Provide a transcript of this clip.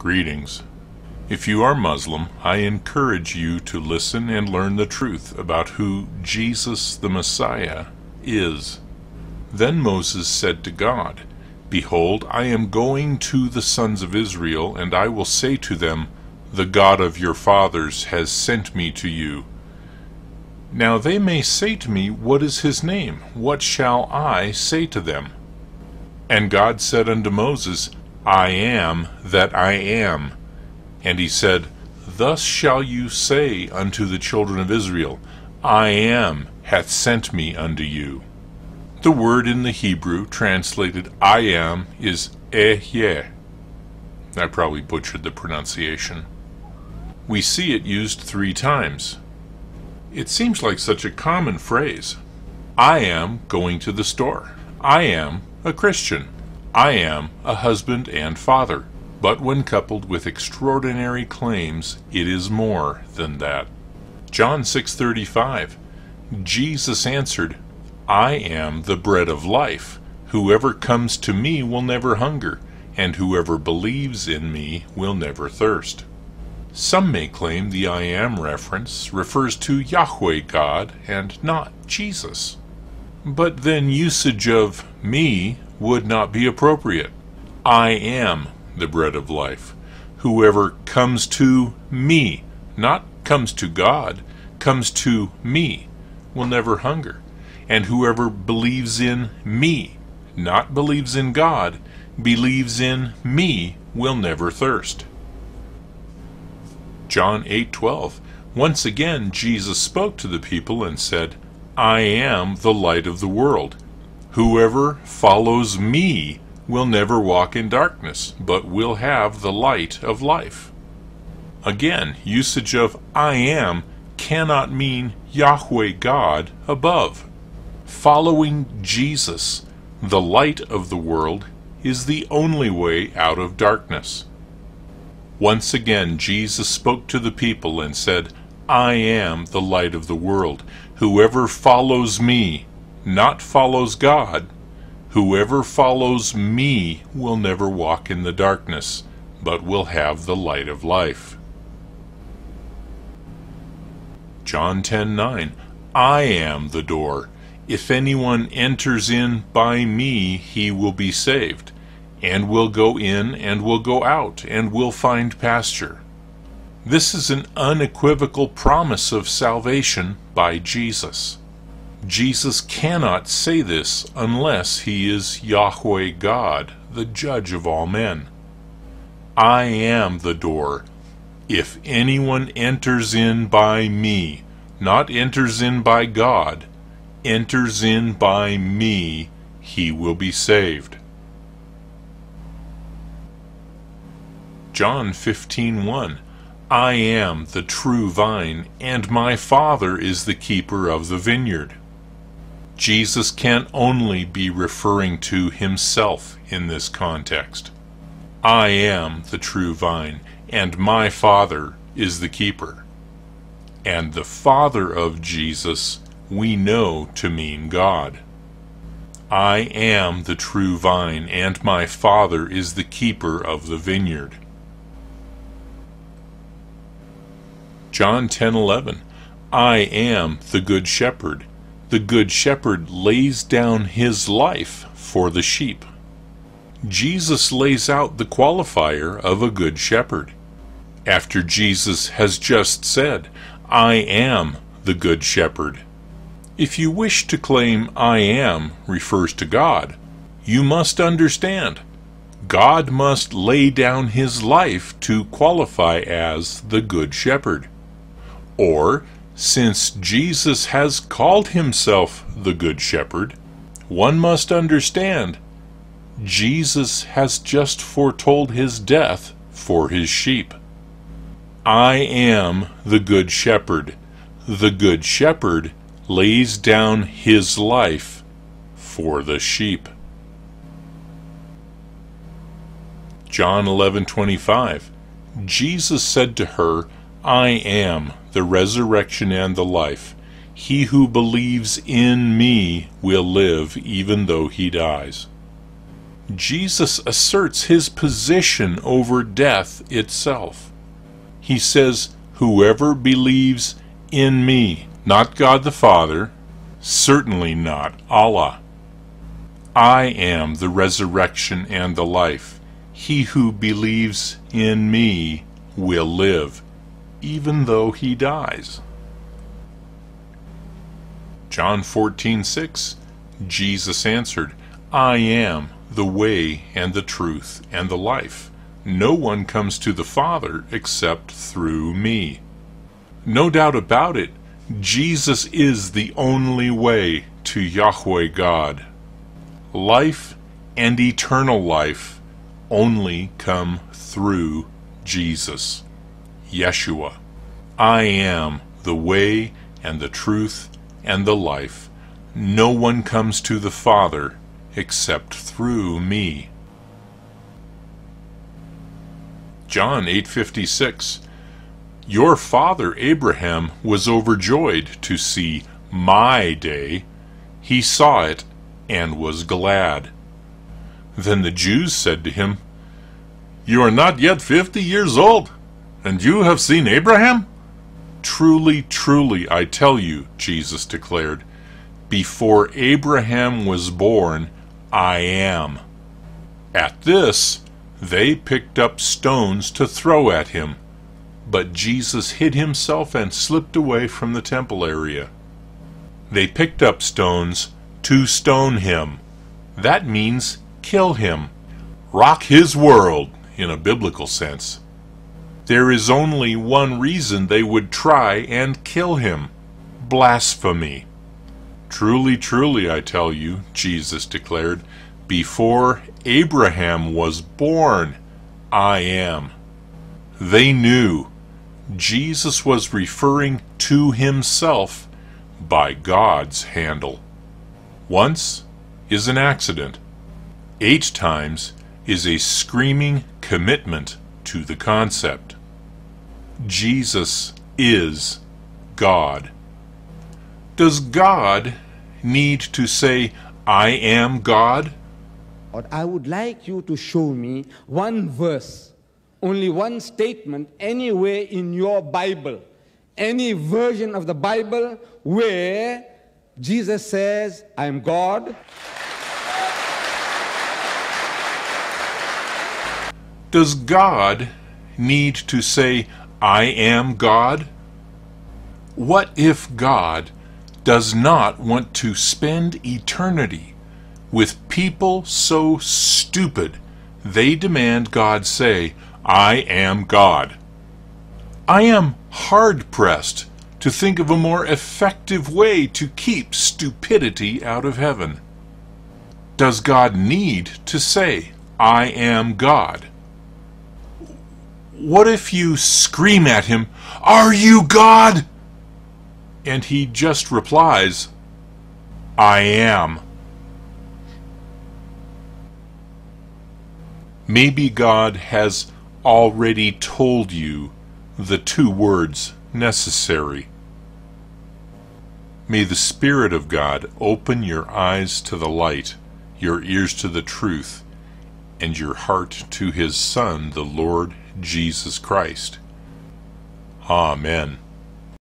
Greetings. If you are Muslim, I encourage you to listen and learn the truth about who Jesus the Messiah is. Then Moses said to God, Behold, I am going to the sons of Israel, and I will say to them, The God of your fathers has sent me to you. Now they may say to me, What is his name? What shall I say to them? And God said unto Moses, I am that I am. And he said, Thus shall you say unto the children of Israel, I am hath sent me unto you. The word in the Hebrew translated I am is Ehyeh. I probably butchered the pronunciation. We see it used three times. It seems like such a common phrase. I am going to the store. I am a Christian. I am a husband and father. But when coupled with extraordinary claims, it is more than that. John 6:35 Jesus answered, I am the bread of life. Whoever comes to me will never hunger, and whoever believes in me will never thirst. Some may claim the I am reference refers to Yahweh God and not Jesus. But then usage of me would not be appropriate. I am the bread of life. Whoever comes to me, not comes to God, comes to me, will never hunger. And whoever believes in me, not believes in God, believes in me, will never thirst. John 8:12 Once again Jesus spoke to the people and said, I am the light of the world. Whoever follows me will never walk in darkness, but will have the light of life. Again, usage of I am cannot mean Yahweh God above. Following Jesus, the light of the world, is the only way out of darkness. Once again, Jesus spoke to the people and said, I am the light of the world. Whoever follows me not follows God, whoever follows me will never walk in the darkness, but will have the light of life. John 10:9 I am the door. If anyone enters in by me, he will be saved, and will go in and will go out and will find pasture. This is an unequivocal promise of salvation by Jesus. Jesus cannot say this unless he is Yahweh God, the judge of all men. I am the door. If anyone enters in by me, not enters in by God, enters in by me, he will be saved. John 15:1 I am the true vine, and my Father is the keeper of the vineyard. Jesus can only be referring to himself in this context. I am the true vine, and my Father is the keeper. And the Father of Jesus we know to mean God. I am the true vine, and my Father is the keeper of the vineyard. John 10:11 I am the good shepherd the Good Shepherd lays down his life for the sheep. Jesus lays out the qualifier of a Good Shepherd. After Jesus has just said, I am the Good Shepherd. If you wish to claim I am refers to God, you must understand God must lay down his life to qualify as the Good Shepherd. Or since Jesus has called himself the Good Shepherd, one must understand Jesus has just foretold his death for his sheep. I am the Good Shepherd. The Good Shepherd lays down his life for the sheep. John 11:25 Jesus said to her, I am the resurrection and the life. He who believes in me will live even though he dies. Jesus asserts his position over death itself. He says, Whoever believes in me, not God the Father, certainly not Allah. I am the resurrection and the life. He who believes in me will live, even though he dies. John 14:6 Jesus answered, I am the way and the truth and the life. No one comes to the Father except through me. No doubt about it, Jesus is the only way to Yahweh God. Life and eternal life only come through Jesus, Yeshua. I am the way and the truth and the life. No one comes to the Father except through me. John 8:56 Your father Abraham was overjoyed to see my day. He saw it and was glad. Then the Jews said to him, You are not yet fifty years old, and you have seen Abraham? Truly, truly, I tell you, Jesus declared, before Abraham was born, I am. At this, they picked up stones to throw at him. But Jesus hid himself and slipped away from the temple area. They picked up stones to stone him. That means kill him. Rock his world, in a biblical sense. There is only one reason they would try and kill him blasphemy. Truly, truly, I tell you, Jesus declared, before Abraham was born, I am. They knew Jesus was referring to himself by God's handle. Once is an accident. Eight times is a screaming commitment to the concept. Jesus is God. Does God need to say, I am God? But I would like you to show me one verse, only one statement, anywhere in your Bible, any version of the Bible where Jesus says, I am God. Does God need to say, I am God? What if God does not want to spend eternity with people so stupid they demand God say, I am God? I am hard pressed to think of a more effective way to keep stupidity out of heaven. Does God need to say, I am God? What if you scream at him, Are you God? And he just replies, I am. Maybe God has already told you the two words necessary. May the Spirit of God open your eyes to the light, your ears to the truth, and your heart to His Son, the Lord Jesus Christ. Amen.